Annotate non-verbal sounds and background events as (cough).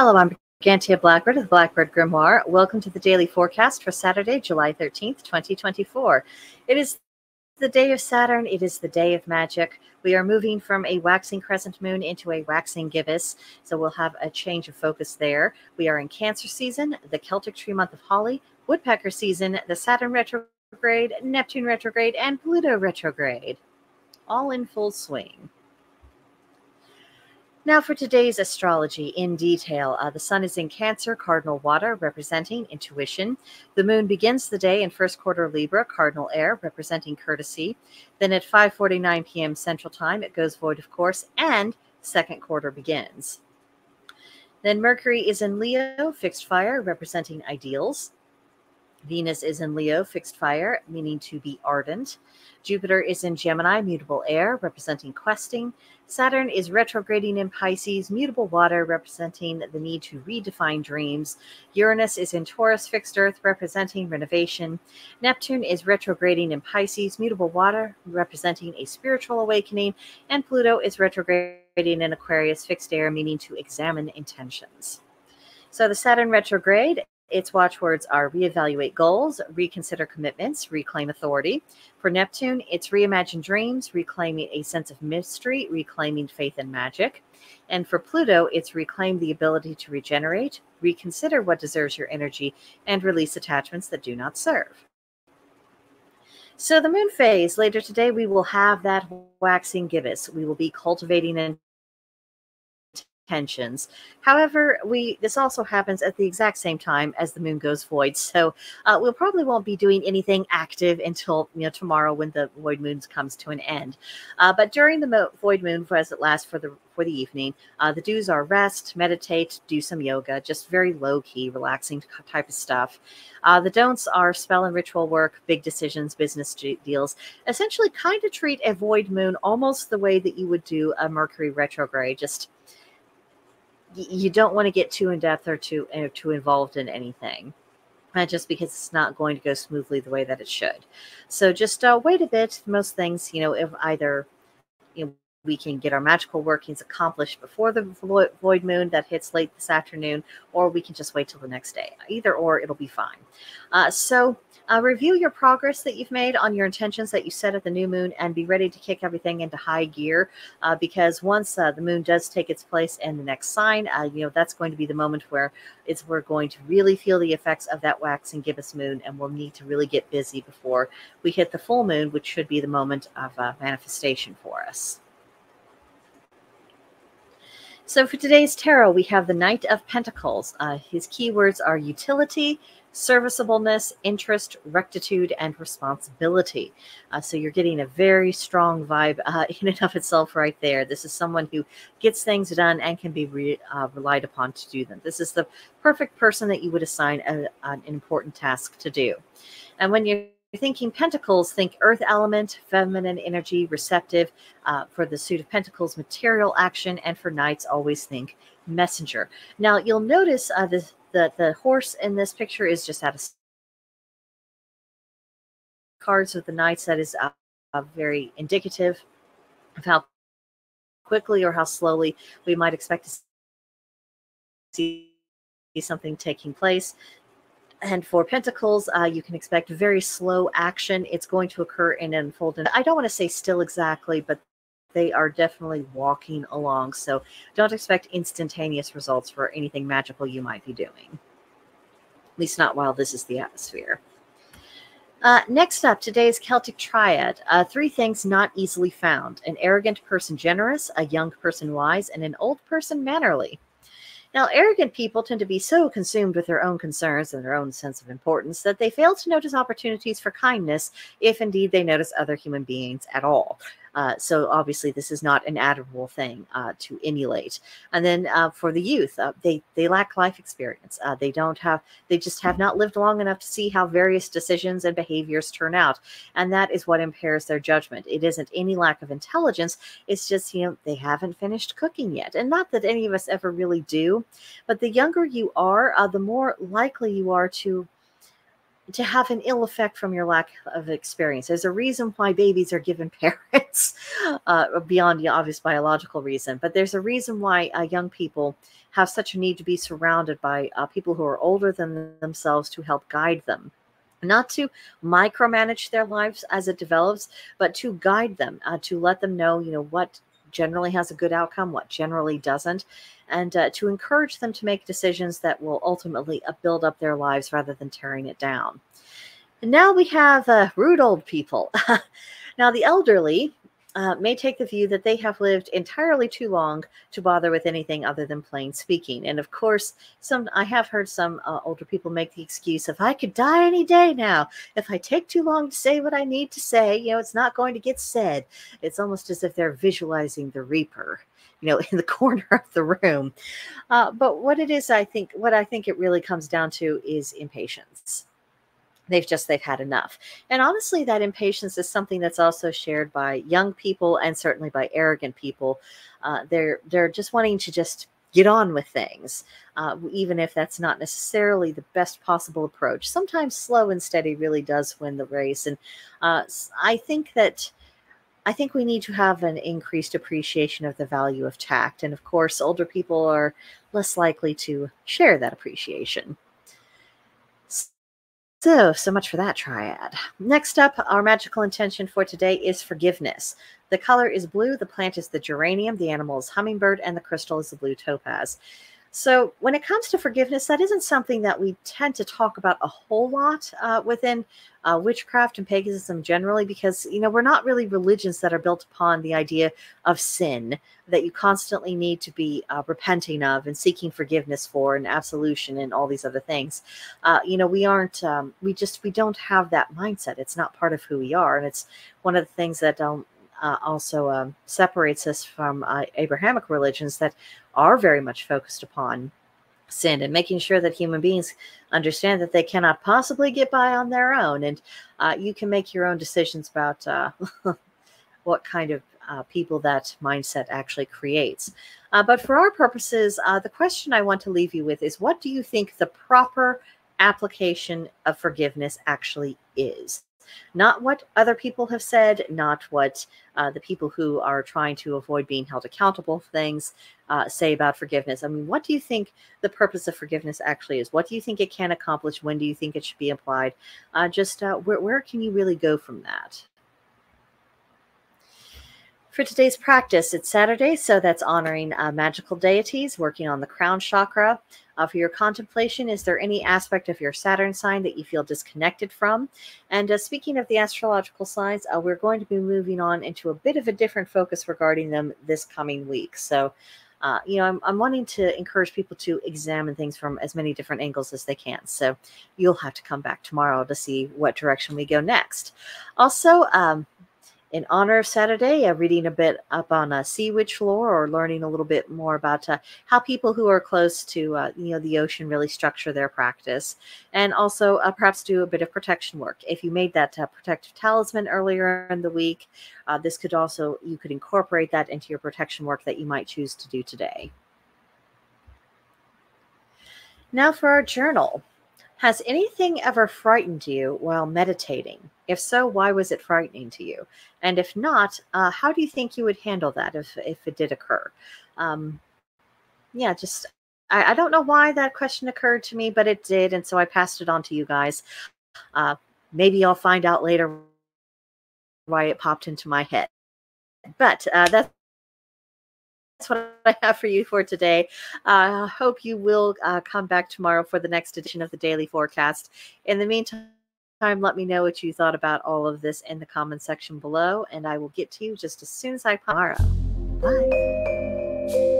Hello, I'm Brigantia Blackbird of Blackbird Grimoire. Welcome to the daily forecast for Saturday, July 13th, 2024. It is the day of Saturn. It is the day of magic. We are moving from a waxing crescent moon into a waxing gibbous, so we'll have a change of focus there. We are in Cancer season, the Celtic tree month of Holly, Woodpecker season, the Saturn retrograde, Neptune retrograde, and Pluto retrograde, all in full swing. Now, for today's astrology in detail, uh, the sun is in Cancer, cardinal water, representing intuition. The moon begins the day in first quarter Libra, cardinal air, representing courtesy. Then at 5:49 p.m. Central Time, it goes void of course, and second quarter begins. Then Mercury is in Leo, fixed fire, representing ideals. Venus is in Leo, fixed fire, meaning to be ardent. Jupiter is in Gemini, mutable air, representing questing. Saturn is retrograding in Pisces, mutable water, representing the need to redefine dreams. Uranus is in Taurus, fixed earth, representing renovation. Neptune is retrograding in Pisces, mutable water, representing a spiritual awakening. And Pluto is retrograding in Aquarius, fixed air, meaning to examine intentions. So the Saturn retrograde its watchwords are reevaluate goals, reconsider commitments, reclaim authority. For Neptune, it's reimagine dreams, reclaiming a sense of mystery, reclaiming faith and magic. And for Pluto, it's reclaim the ability to regenerate, reconsider what deserves your energy, and release attachments that do not serve. So, the moon phase later today, we will have that waxing gibbous. We will be cultivating and tensions. However, we this also happens at the exact same time as the moon goes void, (laughs) so uh, we'll probably won't be doing anything active until you know tomorrow when the void moon comes to an end. Uh, but during the mo- void moon, as it lasts for the for the evening, uh, the do's are rest, meditate, do some yoga, just very low key, relaxing type of stuff. Uh, the don'ts are spell and ritual work, big decisions, business deals. Essentially, kind of treat a void moon almost the way that you would do a Mercury retrograde, just you don't want to get too in depth or too uh, too involved in anything. Uh, just because it's not going to go smoothly the way that it should. So just uh, wait a bit. Most things, you know, if either we can get our magical workings accomplished before the void moon that hits late this afternoon, or we can just wait till the next day. Either or, it'll be fine. Uh, so, uh, review your progress that you've made on your intentions that you set at the new moon and be ready to kick everything into high gear uh, because once uh, the moon does take its place in the next sign, uh, you know, that's going to be the moment where it's we're going to really feel the effects of that waxing gibbous moon and we'll need to really get busy before we hit the full moon, which should be the moment of uh, manifestation for us. So for today's tarot, we have the Knight of Pentacles. Uh, his keywords are utility, serviceableness, interest, rectitude, and responsibility. Uh, so you're getting a very strong vibe uh, (laughs) in and of itself right there. This is someone who gets things done and can be re, uh, relied upon to do them. This is the perfect person that you would assign a, an important task to do. And when you're thinking pentacles, think earth element, feminine energy, receptive. Uh, for the suit of pentacles, material action. And for knights, always think messenger. Now, you'll notice uh, the, the, the horse in this picture is just out of cards with the knights. That is uh, uh, very indicative of how quickly or how slowly we might expect to see something taking place. And for Pentacles, uh, you can expect very slow action. It's going to occur and unfold. And I don't want to say still exactly, but they are definitely walking along. So don't expect instantaneous results for anything magical you might be doing. At least not while this is the atmosphere. Uh, next up, today's Celtic triad. Uh, three things not easily found an arrogant person generous, a young person wise, and an old person mannerly. Now, arrogant people tend to be so consumed with their own concerns and their own sense of importance that they fail to notice opportunities for kindness if indeed they notice other human beings at all. Uh, so obviously, this is not an admirable thing uh, to emulate. And then uh, for the youth, uh, they they lack life experience. Uh, they don't have. They just have not lived long enough to see how various decisions and behaviors turn out, and that is what impairs their judgment. It isn't any lack of intelligence. It's just you know they haven't finished cooking yet, and not that any of us ever really do. But the younger you are, uh, the more likely you are to to have an ill effect from your lack of experience. There's a reason why babies are given (laughs) parents uh, beyond the obvious biological reason, but there's a reason why uh, young people have such a need to be surrounded by uh, people who are older than themselves to help guide them. Not to micromanage their lives as it develops, but to guide them, uh, to let them know, you know, what generally has a good outcome, what generally doesn't, and uh, to encourage them to make decisions that will ultimately uh, build up their lives rather than tearing it down. And now we have uh, rude old people. (laughs) now, the elderly uh, may take the view that they have lived entirely too long to bother with anything other than plain speaking. And of course, some I have heard some uh, older people make the excuse of, "I could die any day now if I take too long to say what I need to say. You know, it's not going to get said." It's almost as if they're visualizing the Reaper you know (laughs) in the corner of the room uh, but what it is i think what i think it really comes down to is impatience they've just they've had enough and honestly that impatience is something that's also shared by young people and certainly by arrogant people uh, they're they're just wanting to just get on with things uh, even if that's not necessarily the best possible approach sometimes slow and steady really does win the race and uh, i think that I think we need to have an increased appreciation of the value of tact. And of course, older people are less likely to share that appreciation. So, so much for that triad. Next up, our magical intention for today is forgiveness. The color is blue, the plant is the geranium, the animal is hummingbird, and the crystal is the blue topaz. So, when it comes to forgiveness, that isn't something that we tend to talk about a whole lot uh, within uh, witchcraft and paganism generally, because you know we're not really religions that are built upon the idea of sin that you constantly need to be uh, repenting of and seeking forgiveness for, and absolution and all these other things. Uh, you know, we aren't. Um, we just we don't have that mindset. It's not part of who we are, and it's one of the things that um, uh, also um, separates us from uh, Abrahamic religions that are very much focused upon sin and making sure that human beings understand that they cannot possibly get by on their own. And uh, you can make your own decisions about uh, (laughs) what kind of uh, people that mindset actually creates. Uh, but for our purposes, the question I want to leave you with is what do you think the proper application of forgiveness actually is? Not what other people have said, not what uh, the people who are trying to avoid being held accountable for things uh, say about forgiveness. I mean, what do you think the purpose of forgiveness actually is? What do you think it can accomplish? When do you think it should be applied? Uh, just uh, where, where can you really go from that? For today's practice, it's Saturday, so that's honoring uh, magical deities, working on the crown chakra. Uh, for your contemplation, is there any aspect of your Saturn sign that you feel disconnected from? And uh, speaking of the astrological signs, uh, we're going to be moving on into a bit of a different focus regarding them this coming week. So, uh, you know, I'm, I'm wanting to encourage people to examine things from as many different angles as they can. So you'll have to come back tomorrow to see what direction we go next. Also, um, in honor of Saturday, uh, reading a bit up on uh, sea witch lore or learning a little bit more about uh, how people who are close to uh, you know the ocean really structure their practice, and also uh, perhaps do a bit of protection work. If you made that uh, protective talisman earlier in the week, this could also you could incorporate that into your protection work that you might choose to do today. Now for our journal. Has anything ever frightened you while meditating? If so, why was it frightening to you? And if not, uh, how do you think you would handle that if, if it did occur? Um, yeah, just I, I, don't know why that question occurred to me, but it did. And so I passed it on to you guys. Uh, maybe I'll find out later why it popped into my head. But uh, that's that's what I have for you for today. I uh, hope you will uh, come back tomorrow for the next edition of the Daily Forecast. In the meantime, let me know what you thought about all of this in the comment section below, and I will get to you just as soon as I tomorrow. Bye.